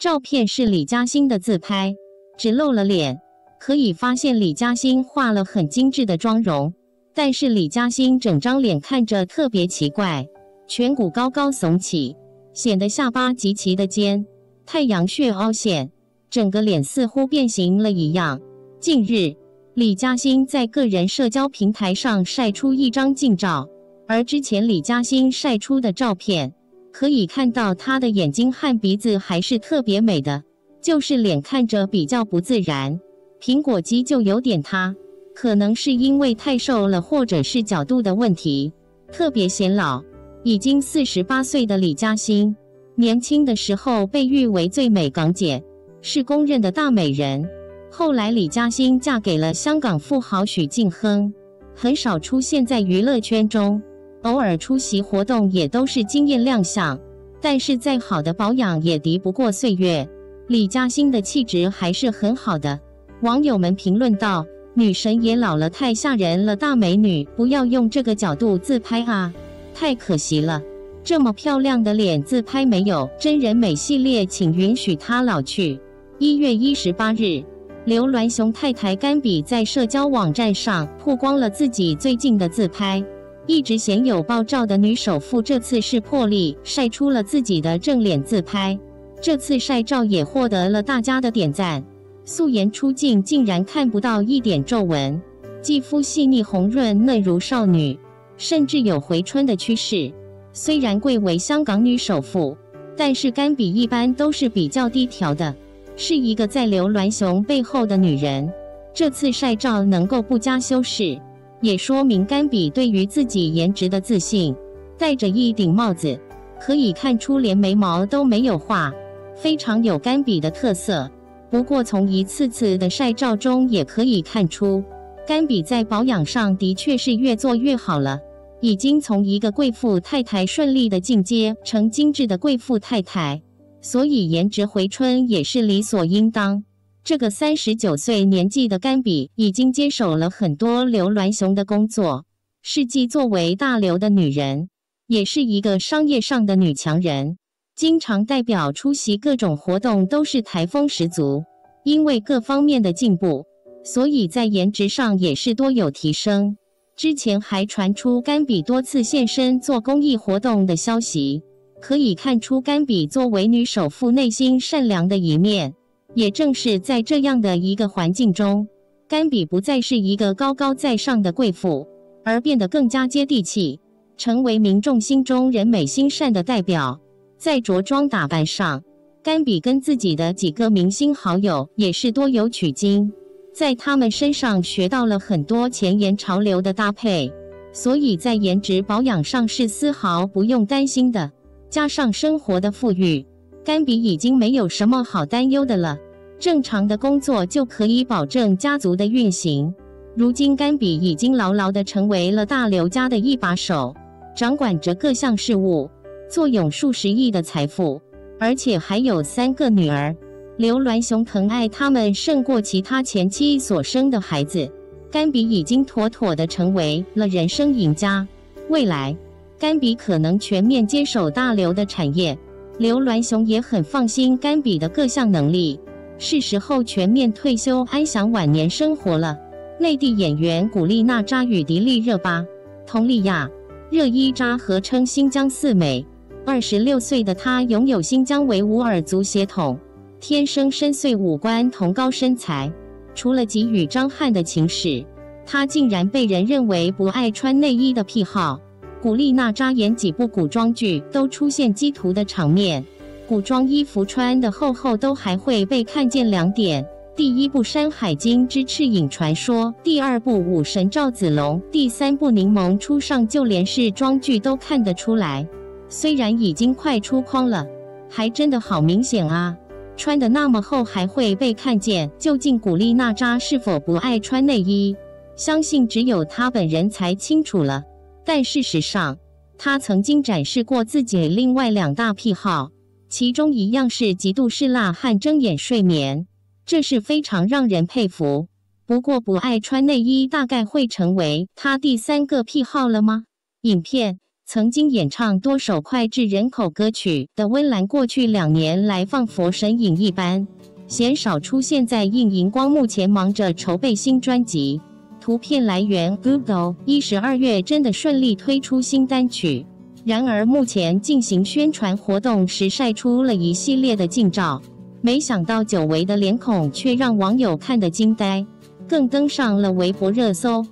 照片是李嘉欣的自拍，只露了脸，可以发现李嘉欣化了很精致的妆容，但是李嘉欣整张脸看着特别奇怪，颧骨高高耸起，显得下巴极其的尖，太阳穴凹陷，整个脸似乎变形了一样。近日，李嘉欣在个人社交平台上晒出一张近照，而之前李嘉欣晒出的照片。可以看到她的眼睛和鼻子还是特别美的，就是脸看着比较不自然，苹果肌就有点塌，可能是因为太瘦了，或者是角度的问题，特别显老。已经四十八岁的李嘉欣，年轻的时候被誉为最美港姐，是公认的大美人。后来李嘉欣嫁给了香港富豪许晋亨，很少出现在娱乐圈中。偶尔出席活动也都是惊艳亮相，但是再好的保养也敌不过岁月。李嘉欣的气质还是很好的。网友们评论道：“女神也老了，太吓人了，大美女不要用这个角度自拍啊，太可惜了。这么漂亮的脸自拍没有真人美系列，请允许她老去。”一月一十八日，刘銮雄太太甘比在社交网站上曝光了自己最近的自拍。一直鲜有爆照的女首富，这次是破例晒出了自己的正脸自拍。这次晒照也获得了大家的点赞，素颜出镜竟然看不到一点皱纹，肌肤细腻红润嫩如少女，甚至有回春的趋势。虽然贵为香港女首富，但是干比一般都是比较低调的，是一个在刘銮雄背后的女人。这次晒照能够不加修饰。也说明甘比对于自己颜值的自信。戴着一顶帽子，可以看出连眉毛都没有画，非常有甘比的特色。不过从一次次的晒照中也可以看出，甘比在保养上的确是越做越好了，已经从一个贵妇太太顺利的进阶成精致的贵妇太太，所以颜值回春也是理所应当。这个三十九岁年纪的甘比已经接手了很多刘銮雄的工作，世纪作为大刘的女人，也是一个商业上的女强人，经常代表出席各种活动，都是台风十足。因为各方面的进步，所以在颜值上也是多有提升。之前还传出甘比多次现身做公益活动的消息，可以看出甘比作为女首富内心善良的一面。也正是在这样的一个环境中，甘比不再是一个高高在上的贵妇，而变得更加接地气，成为民众心中人美心善的代表。在着装打扮上，甘比跟自己的几个明星好友也是多有取经，在他们身上学到了很多前沿潮流的搭配，所以在颜值保养上是丝毫不用担心的。加上生活的富裕。甘比已经没有什么好担忧的了，正常的工作就可以保证家族的运行。如今甘比已经牢牢的成为了大刘家的一把手，掌管着各项事务，坐拥数十亿的财富，而且还有三个女儿。刘銮雄疼爱他们胜过其他前妻所生的孩子，甘比已经妥妥的成为了人生赢家。未来，甘比可能全面接手大刘的产业。刘銮雄也很放心甘比的各项能力，是时候全面退休，安享晚年生活了。内地演员古力娜扎与迪丽热巴、佟丽娅、热依扎合称新疆四美。二十六岁的她拥有新疆维吾尔族血统，天生深邃五官，同高身材。除了给予张翰的情史，她竟然被人认为不爱穿内衣的癖好。古力娜扎演几部古装剧都出现鸡图的场面，古装衣服穿的厚厚都还会被看见两点。第一部《山海经之赤影传说》，第二部《武神赵子龙》，第三部《柠檬初上》，就连是装剧都看得出来。虽然已经快出框了，还真的好明显啊！穿的那么厚还会被看见，究竟古力娜扎是否不爱穿内衣？相信只有她本人才清楚了。但事实上，他曾经展示过自己另外两大癖好，其中一样是极度嗜辣和睁眼睡眠，这是非常让人佩服。不过，不爱穿内衣大概会成为他第三个癖好了吗？影片曾经演唱多首脍炙人口歌曲的温岚，过去两年来放佛神隐一般，鲜少出现在映荧光幕前，忙着筹备新专辑。图片来源：Google。一十二月真的顺利推出新单曲，然而目前进行宣传活动时晒出了一系列的近照，没想到久违的脸孔却让网友看得惊呆，更登上了微博热搜。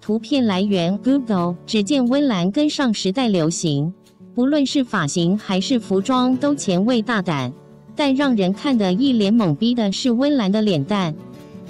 图片来源：Google。只见温岚跟上时代流行，不论是发型还是服装都前卫大胆。但让人看得一脸懵逼的是温岚的脸蛋。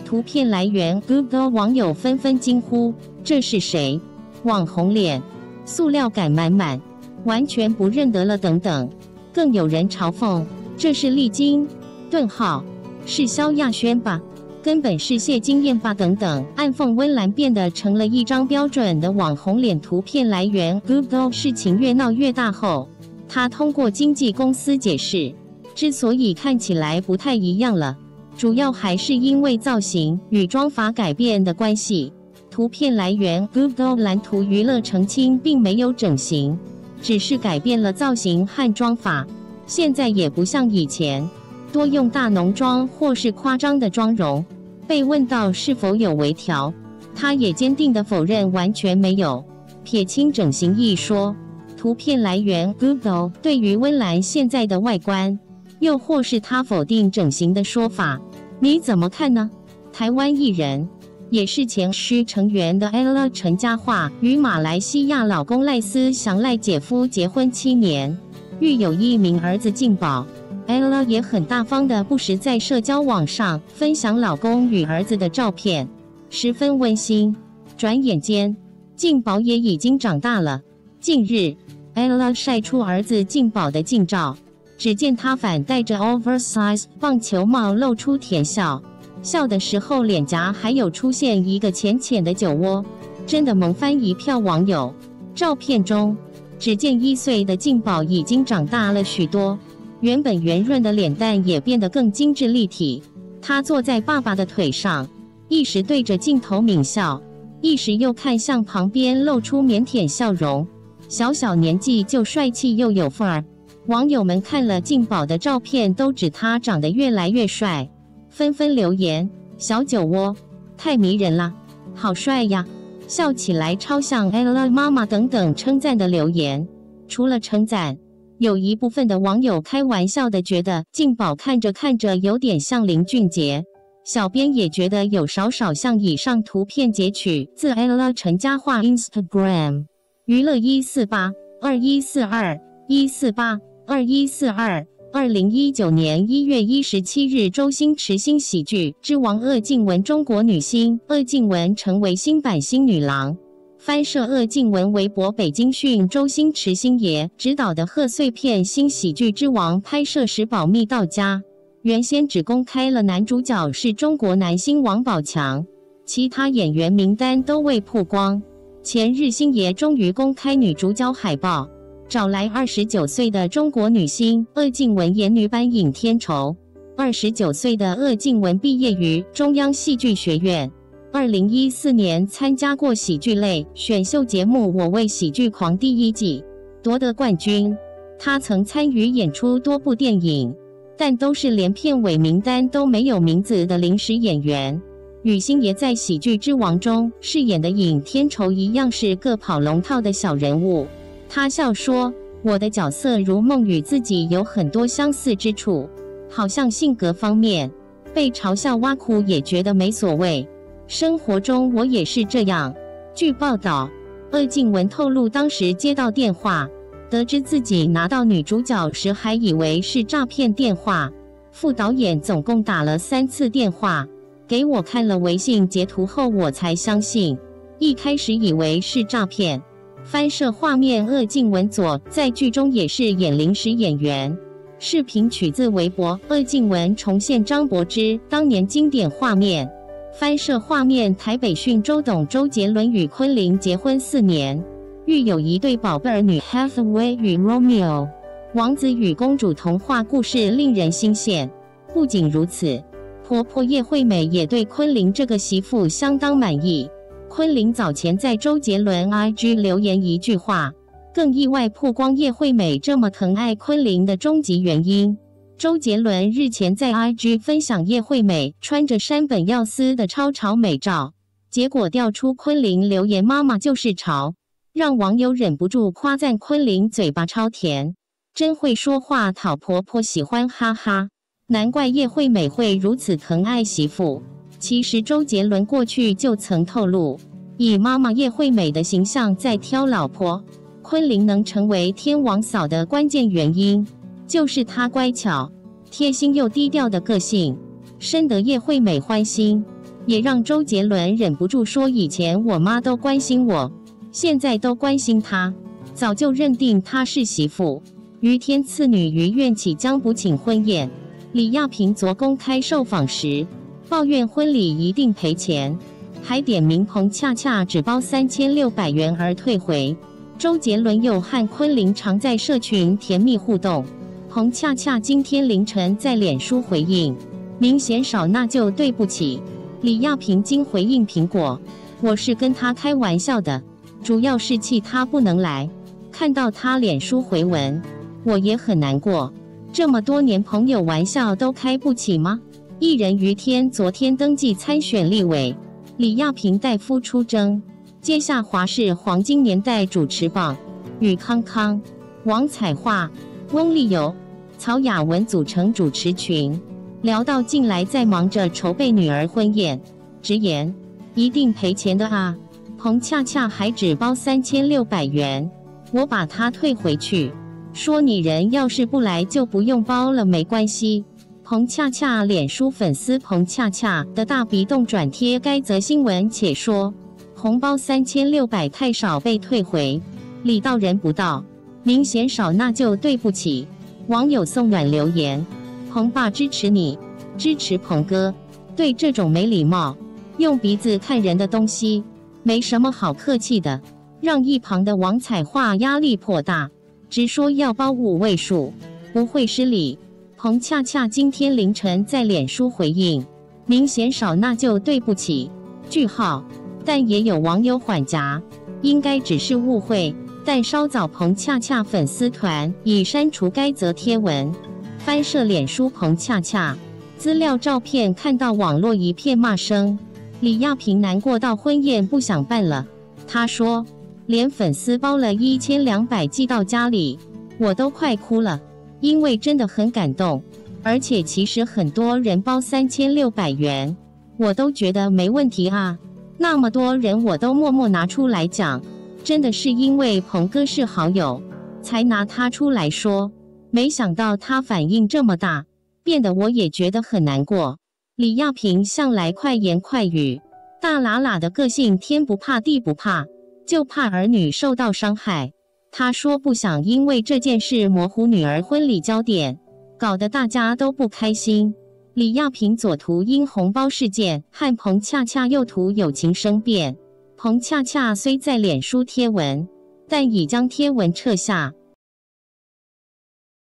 图片来源：Google。网友纷纷惊呼：“这是谁？网红脸，塑料感满满，完全不认得了。”等等。更有人嘲讽：“这是丽晶？”顿号，是萧亚轩吧？根本是谢金燕吧，等等，暗讽温岚变得成了一张标准的网红脸。图片来源：Google。事情越闹越大后，他通过经纪公司解释，之所以看起来不太一样了，主要还是因为造型与妆法改变的关系。图片来源：Google。蓝图娱乐澄清，并没有整形，只是改变了造型和妆法，现在也不像以前多用大浓妆或是夸张的妆容。被问到是否有微调，他也坚定地否认完全没有，撇清整形一说。图片来源：Google。对于温岚现在的外观，又或是他否定整形的说法，你怎么看呢？台湾艺人，也是前师成员的 ella 陈嘉桦与马来西亚老公赖思祥赖姐夫结婚七年，育有一名儿子静宝。ella 也很大方的，不时在社交网上分享老公与儿子的照片，十分温馨。转眼间，静宝也已经长大了。近日，ella 晒出儿子静宝的近照，只见他反戴着 oversize 棒球帽，露出甜笑，笑的时候脸颊还有出现一个浅浅的酒窝，真的萌翻一票网友。照片中，只见一岁的静宝已经长大了许多。原本圆润的脸蛋也变得更精致立体。他坐在爸爸的腿上，一时对着镜头抿笑，一时又看向旁边，露出腼腆笑容。小小年纪就帅气又有范儿，网友们看了静宝的照片，都指他长得越来越帅，纷纷留言：“小酒窝太迷人了，好帅呀，笑起来超像 ella 妈妈等等称赞的留言。除了称赞。有一部分的网友开玩笑的觉得静宝看着看着有点像林俊杰，小编也觉得有少少像。以上图片截取自 ella 陈嘉桦 Instagram 娱乐一四八二一四二一四八二一四二。二零一九年一月一十七日，周星驰新喜剧之王鄂靖文中国女星鄂靖文成为新版新女郎。翻摄鄂靖文微博，北京讯：周星驰星爷执导的贺岁片《新喜剧之王》拍摄时保密到家，原先只公开了男主角是中国男星王宝强，其他演员名单都未曝光。前日星爷终于公开女主角海报，找来二十九岁的中国女星鄂靖文演女版尹天仇。二十九岁的鄂靖文毕业于中央戏剧学院。二零一四年参加过喜剧类选秀节目《我为喜剧狂》第一季，夺得冠军。他曾参与演出多部电影，但都是连片尾名单都没有名字的临时演员。与星爷在《喜剧之王》中饰演的尹天仇一样，是个跑龙套的小人物。他笑说：“我的角色如梦与自己有很多相似之处，好像性格方面被嘲笑挖苦也觉得没所谓。”生活中我也是这样。据报道，鄂靖文透露，当时接到电话，得知自己拿到女主角时，还以为是诈骗电话。副导演总共打了三次电话给我，看了微信截图后，我才相信。一开始以为是诈骗。翻摄画面，鄂靖文左在剧中也是演临时演员。视频取自微博，鄂靖文重现张柏芝当年经典画面。翻摄画面，台北讯周董周杰伦与昆凌结婚四年，育有一对宝贝儿女 Hathaway 与 Romeo。王子与公主童话故事令人心羡。不仅如此，婆婆叶惠美也对昆凌这个媳妇相当满意。昆凌早前在周杰伦 IG 留言一句话，更意外曝光叶惠美这么疼爱昆凌的终极原因。周杰伦日前在 IG 分享叶惠美穿着山本耀司的超潮美照，结果调出昆凌留言“妈妈就是潮”，让网友忍不住夸赞昆凌嘴巴超甜，真会说话，讨婆婆喜欢，哈哈。难怪叶惠美会如此疼爱媳妇。其实周杰伦过去就曾透露，以妈妈叶惠美的形象在挑老婆。昆凌能成为天王嫂的关键原因，就是她乖巧、贴心又低调的个性，深得叶惠美欢心，也让周杰伦忍不住说：“以前我妈都关心我，现在都关心她，早就认定她是媳妇。”于天赐女于愿起将补请婚宴，李亚平昨公开受访时抱怨婚礼一定赔钱，还点名彭恰恰只包三千六百元而退回。周杰伦又和昆凌常在社群甜蜜互动，彭恰恰今天凌晨在脸书回应，明显少那就对不起。李亚平今回应苹果，我是跟他开玩笑的，主要是气他不能来。看到他脸书回文，我也很难过。这么多年朋友玩笑都开不起吗？艺人于天昨天登记参选立委，李亚平代夫出征。接下华视黄金年代主持棒，与康康、王彩桦、翁立友、曹雅文组成主持群，聊到近来在忙着筹备女儿婚宴，直言一定赔钱的啊！彭恰恰还只包三千六百元，我把它退回去，说你人要是不来就不用包了，没关系。彭恰恰脸书粉丝彭恰恰的大鼻洞转贴该则新闻，且说。红包三千六百太少被退回，礼到人不到，明显少那就对不起。网友送暖留言：彭爸支持你，支持彭哥。对这种没礼貌、用鼻子看人的东西，没什么好客气的，让一旁的王彩桦压力颇大，直说要包五位数，不会失礼。彭恰恰今天凌晨在脸书回应：明显少那就对不起。句号。但也有网友缓颊，应该只是误会。但稍早，彭恰恰粉丝团已删除该则贴文，翻设脸书彭恰恰资料照片，看到网络一片骂声。李亚平难过到婚宴不想办了，他说：“连粉丝包了一千两百寄到家里，我都快哭了，因为真的很感动。而且其实很多人包三千六百元，我都觉得没问题啊。”那么多人，我都默默拿出来讲，真的是因为鹏哥是好友，才拿他出来说。没想到他反应这么大，变得我也觉得很难过。李亚平向来快言快语，大喇喇的个性，天不怕地不怕，就怕儿女受到伤害。他说不想因为这件事模糊女儿婚礼焦点，搞得大家都不开心。李亚平左图因红包事件和彭恰恰右图友情生变，彭恰恰虽在脸书贴文，但已将贴文撤下。